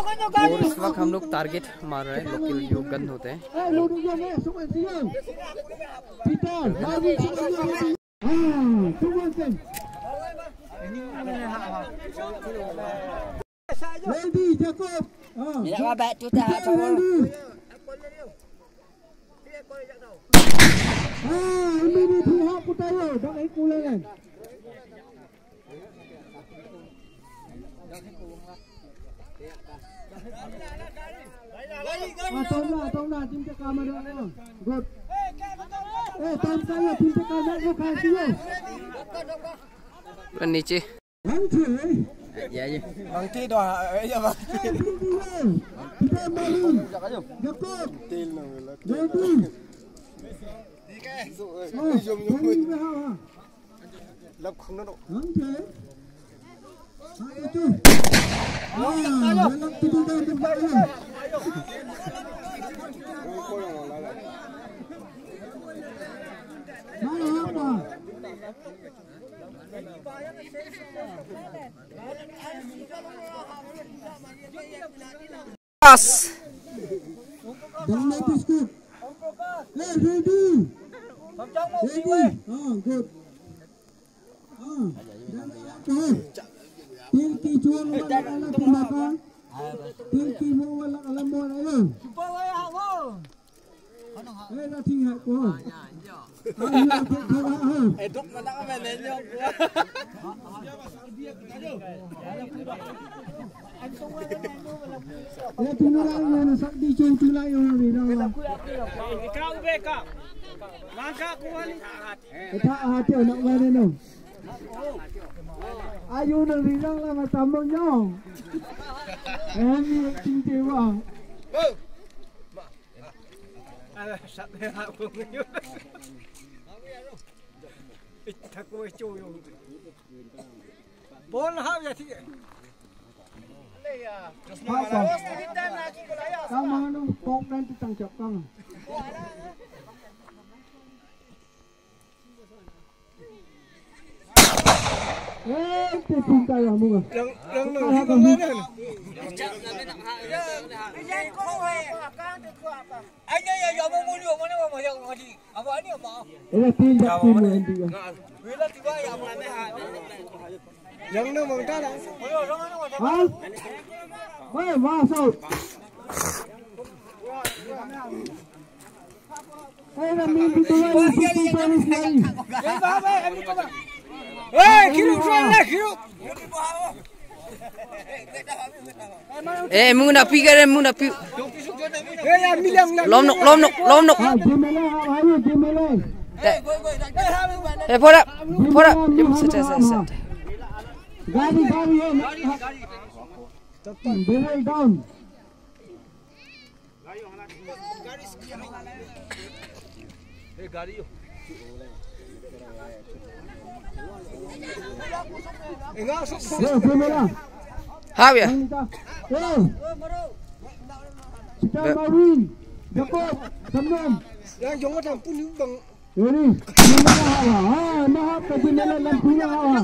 और इस वक्त हम लोग टारगेट मार रहे हैं लोकल जो गन होते हैं Ready, Jacob. Ah. Tidak babat tu tak Jacob, sama. Ah, ini ni pihak putara. Tak naik pulang atauna atauna tim ke kamar ko good eh tam sa ya tim ke kamar ko khai tiyo ban niche bang thi ya ya bang thi do ya bang kita malum jakob tel na mila jadi ठीक है जो जो लब खुनो लो हम जे हाँ ये तो Pass. Don't let this good. Hey, baby. Baby. Oh, good. Oh, good. Let this go. Hey, ready. Ready. Ah, good. Ah, okay. Tilki chuang wala ala tindakan. Tilki mo wala alam mo na yun. Eh, nating hat ko. Ay, yung pagkara ha. Eh dok na nak kami lenyo. Ya, tunulay yun. Sa di chuang tulay yun. Ikaw be ka. Mangka ko wali. Ita ate, nak mana no? Ayo nang rilang lah macam mo nyong. Eh, ni cinta ba? Ala sat ha ko ngayon. Ita ko chu yung. Bon ha ya thi. Apa? Kamu ba? Lang lang lang ko ngayon. Anh ơi, giờ mau mua nhiều mà nó mà giờ mà đi. À vợ đi mà. Eh, là timu nanti ya. Vì là thì vậy mà là hạ. Yang nó mong ta đó. Ôi nó nó Ha? Hei, masuk. Eh, kami berdua di situ Paris lagi. Ê, khiêu xoay lên eh mung na pi cái mung na pi lom nục lom nục lom jemele. eh phora phora em set set set Gari, gari, eh. Barrel down. Enggak sok. Eh, jemele. How ya Yang Jacob. Samnom. Yang jong có thằng pun những bằng. Ini. Jemele hawa. Ha, mahap ka jemele lampunya hawa.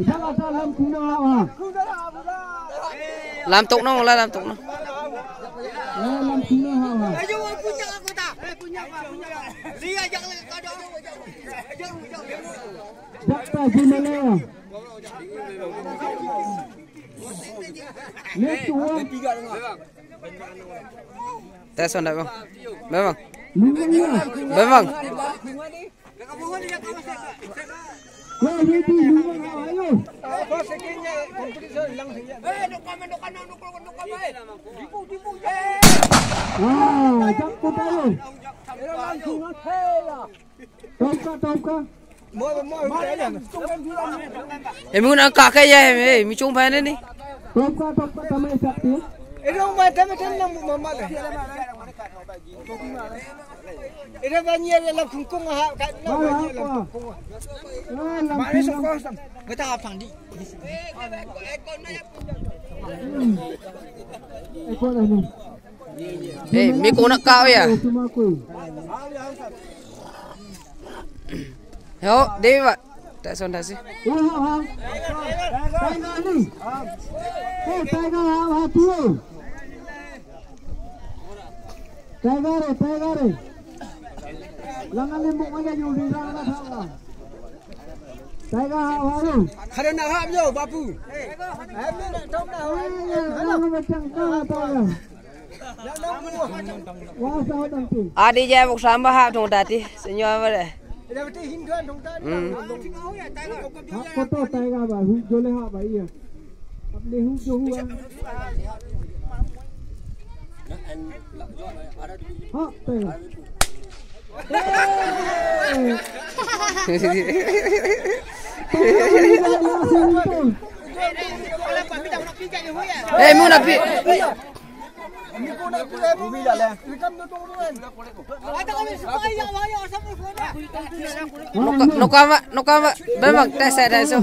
Jangan asal lampunya hawa. làm tục nó là làm tục nó Eh, lampunya hawa. Ayo punya aku tak. Eh punya apa? Punya. Dia jangan kado. Jakta jemele. Lihat Tes on dah bang. Bang. Bang. Wah, jangan kau tahu. Langsung aja. Topka, topka. Em mung na cả cái gì em mi chung phải nên đi Tauka, tauka sama sakti. Ini mau macam macam nak mama dah. Ini banyak dalam kungkung ha kat nak Bawa banyak dalam apa? kungkung. Ah, Mak ni lampu. sok kosong. Kita apa di? Ekor ini. eh mi cô nak cao đi vậy. đi. Ja, det var... Det er sådan, der. Tiger, how are you? Hello, na ha, yo, babu. Hello, na ha, yo, babu. Hello, na ha, yo, babu. Hello, na ha, yo, babu. Hello, na ha, yo, babu. Hello, na ha, yo, babu. Hello, na ha, yo, babu. Hello, na ha, yo, babu. Hello, na đi sẽ nhoi vào đây Dah betul hinggan dong tan. Hmm. Hak foto tay ra bà hu jole hả bà iya. Apne hu jo hu an. Ha, nó ra. eh mu nabi Ni ko nak kulit bumi dah lah. Ikan tu tu nó qua nó qua mà bên mặt xe đây sao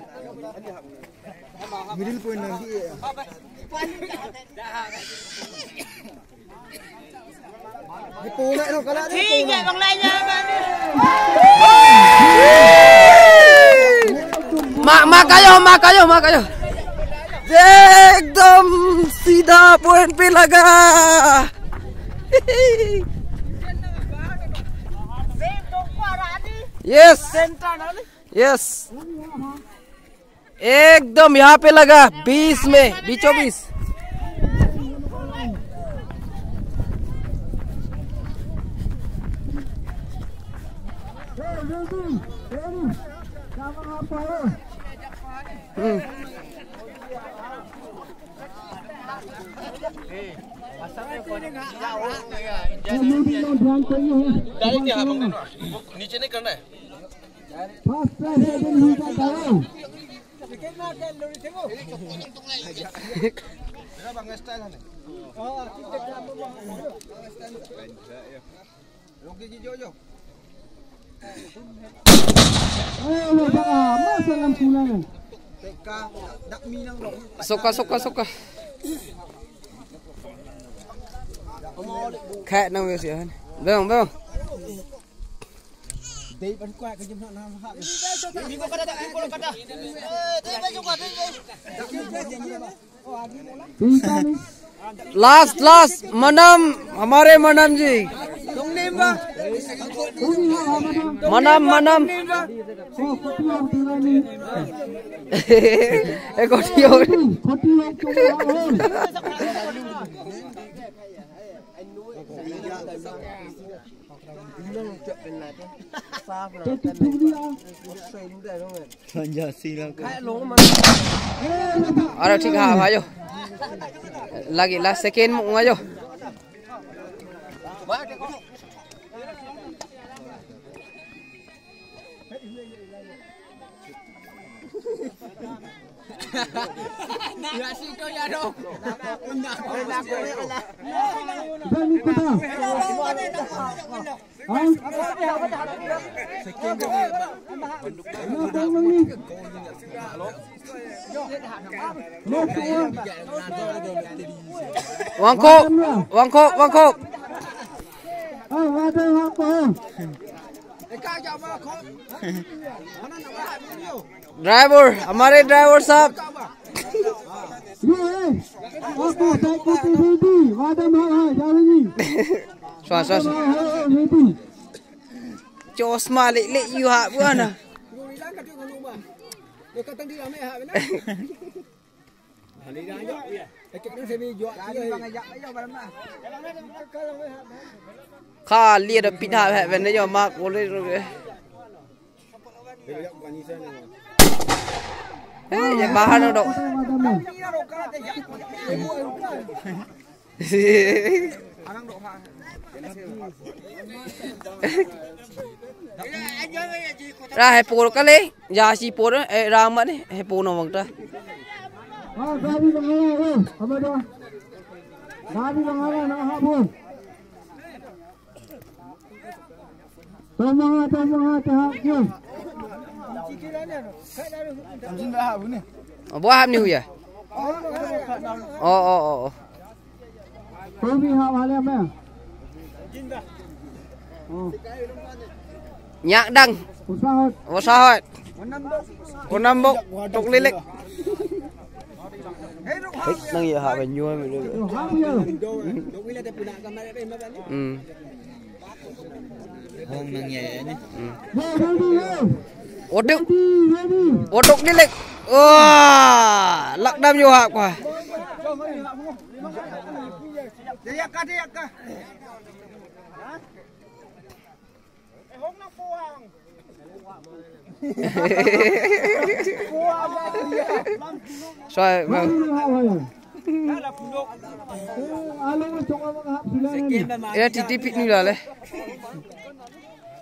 Middle point nanti. Ni po nak tu kalau ni. Tiga bang lain mà mà kayo mà kayo mà kayo एकदम सीधा पॉइंट पे लगा yes yes एकदम यहाँ पे लगा बीस में बीचो बीस। नीचे नहीं करना है। Soka soka soka khẽ nào về sửa hơn? Vâng vâng. Tei ban kwa ka jimna na ha. Ni ko kada ni ko kada. Tei ban jukwa tei. Last last मनम हमारे मनम जी मनम मनम एक और अरे ठीक है भाई लगी लास्ट सेकेंड मुंगा जो Jadi kita. Ah. Nak tolong ni. Nak Wangkok, Wangkok, Wangkok. Ôi, qua đây Wangkok. Driver हमारे ड्राइवर साहब ये आपको साइकिल दे दी वादा में है जानेगी Xóa xóa xóa Cho mà lệ lệ yêu hạ bữa nè Khá lia được pin hạ hẹn về nấy giờ mà cố lên rồi Hey, ya bahan dok. Anang dok ra hai po ka le ya si po đó ra ma ni hai po no wang ta Ah, gabi mangala eh. Apa dah? Gabi mangala nak habu. Tamaha tamaha tahap je. bo ham nhạc đăng Ủa sao rồi? Có năm bộ, trục lý lịch. Hết năng gì hạ phải nhua mình được. hak je. Dok bila dia punak gambar apa imam ni? Ừ. Hong nang ye ni. Yo ready yo. Ủa trục, Ready ready. ủa trục lý lịch. Wow, lắc đam vô hạ quả. Dia ka dia ka. Rồi, Kami vâng. hak wala. Alu cok apa hak sila ni. Ini titipit ni lah leh.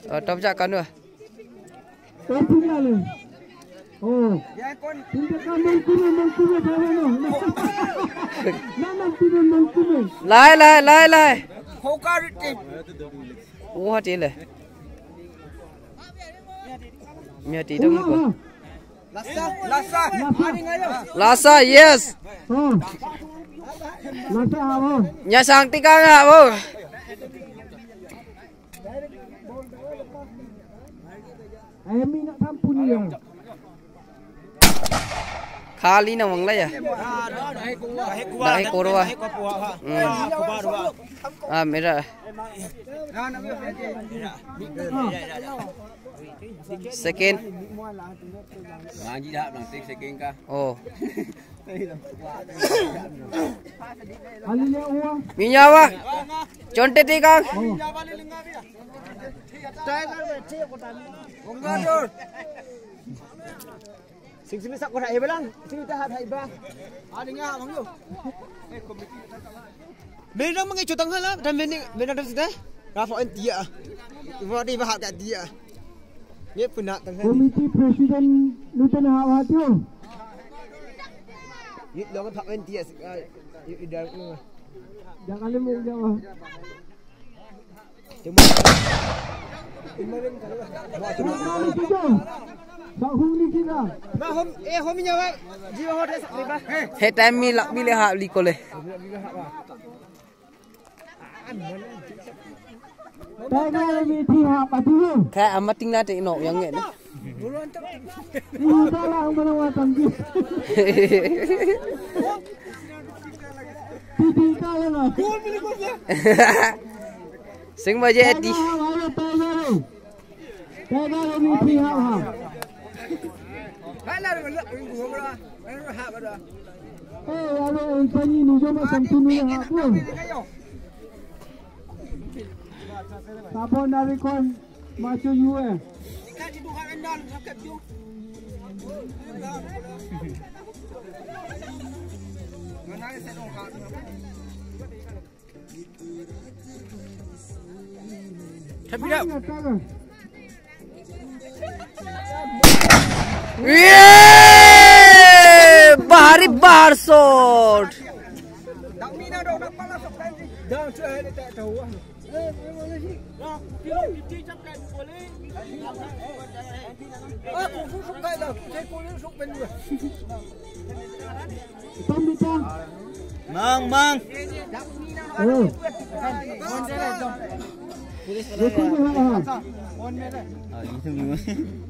Ờ, tâm trạng cắn nữa. Tapi ni le. Oh. Dia kon Tidak kamu kuno mengkuno sana no. Nama kuno mengkuno. Lại, lại, lại, lại. hoka ritip. Ủa hả chị leh. Mia di dalam ni. Lasa, lasa, lasa, yes. Hmm. Lasa apa? Nya sang tika nggak bu? Ayam ini nak sampun dia. Khá lý nào bằng lấy à? Dah ekor wah. Hmm. Ah, merah. Second. Ngaji dah nang tik seking Sing sini sak korak hebelang. Sing dah hab haiba. Ada ngah bang yo. Eh komiti tak lah. Bila mengi cutang lah dan bini bina dah sudah. Rafa en dia. Rafa di bahak kat dia. Ni pun nak tengah. Komiti presiden lutan Hawat yo. Ni dong tak en dia. Ni dah ngah. Jangan lemu jawab. Cuma Jangan em mi hungli kita. Hom eh hom. Jiwa time mi lak bile ha li ko le. Tega lebih tiap patu. Kha amat ting na te yang nge. Ini lah. Sing ba je ti. Tega hawa tega le. Ngum ra. Ru ha ba da. Eh, kalau orang ni ni cuma sampai ni apa? Tapon dari kon macam you eh. Kaji tu hak andal sakit tu. Mana saya dong hak. Tapi dah. Tahu. Yeah! Bahari bahar shot. Tak mina dong nak pala sok ये बाहरी बाहर shot mang mang ừ. Hãy subscribe cho kênh Ghiền Mì Gõ Để không bỏ lỡ những video hấp dẫn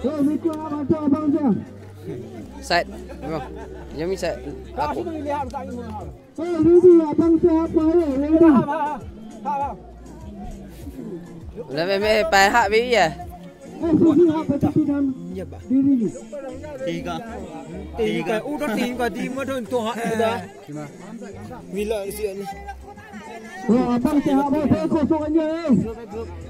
Jom Memang Jom Aku Abang saya ni Lihat abang Ya, Pak. Tiga. Tiga. Udah tiga, di mana tiga, tiga, tiga,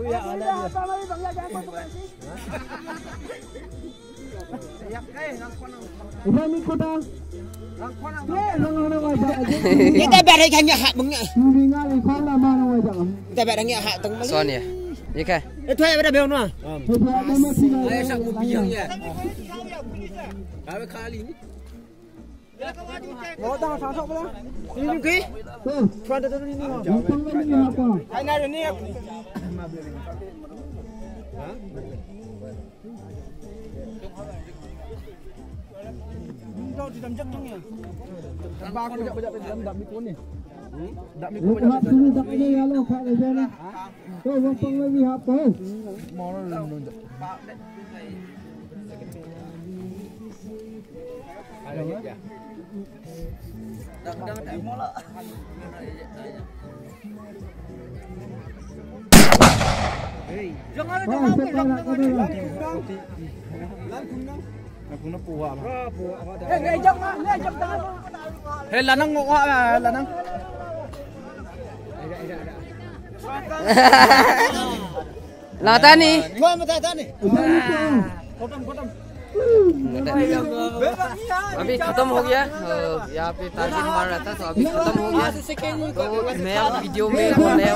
Ya Allah. Ya Allah. Ya Allah. Ya Allah. Ya Allah. Kita bayar ikan yang hak bengkak. Kita bayar ikan yang hak tengah. Soal ni ya. Ini kan? Eh, Itu yang ada bengkak. Ayah sakupi yang ni. Kami kali ni. Bere beon mah. Kita ada masih. Ayah sak mu biang ya. Kau kali ni. Mau dah sasok pula. Ini ke? Tuh, Tuan tu ni ni. Untung lagi apa? Hai nak ni. Kau di dalam jeng ya. Ba aku jak banyak dalam dak mikro ni. Dak mikro Lu hap sini tak ada ya lo kat aja ni. Tuh, untung lagi apa? mau nunjuk. Oh, sekolah nak kau dah. Hei lanang ngok ah lanang. Lah tani. Gua mata tani. Kotam kotam. अभी खत्म हो गया। यहाँ पे टारगेट मार रहा था तो अभी खत्म हो गया। तो नया वीडियो में नया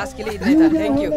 आज के लिए इतना थैंक यू